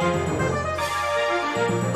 Música